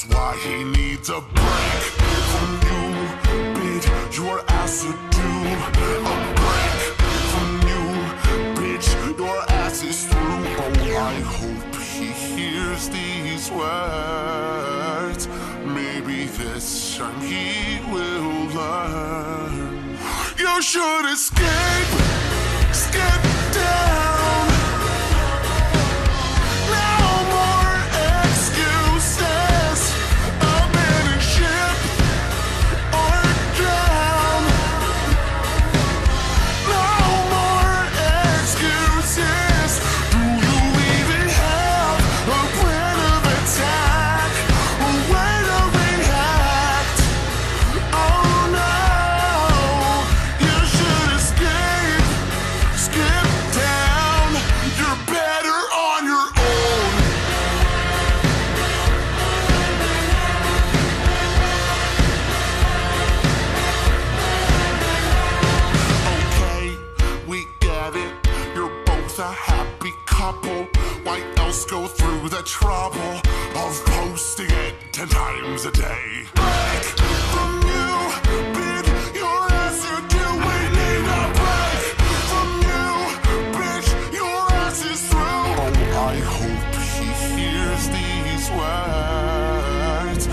That's why he needs a break from you. Bitch, your ass a do a break from you. Bitch, your ass is through. Oh, I hope he hears these words. Maybe this time he will learn. You should escape, skip couple. Why else go through the trouble of posting it ten times a day? Break from you, bitch. Your ass you do. We need a break from you, bitch. Your ass is through. Oh, I hope he hears these words.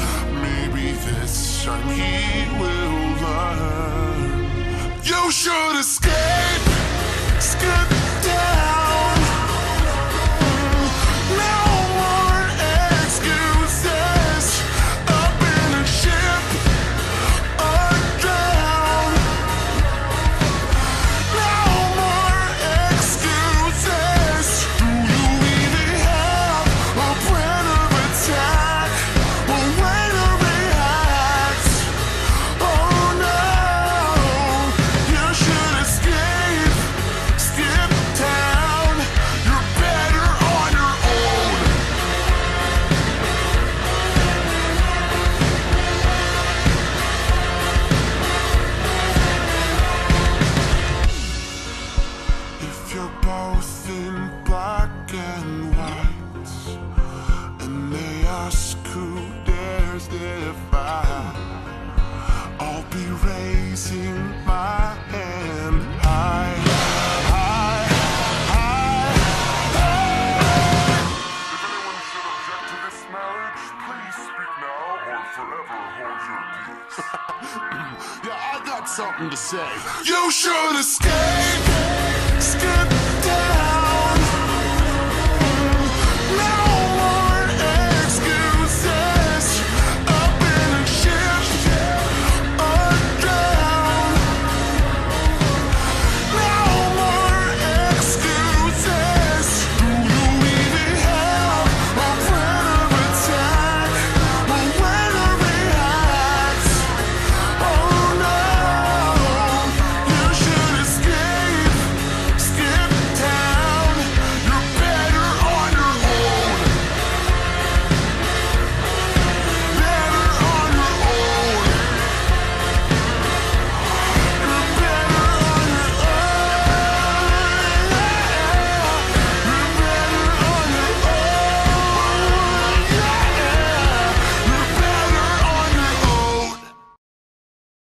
Maybe this time he will learn. You should escape, ask who dares defy. I'll be raising my hand high, high, high. Yeah, I got something to say. You should escape.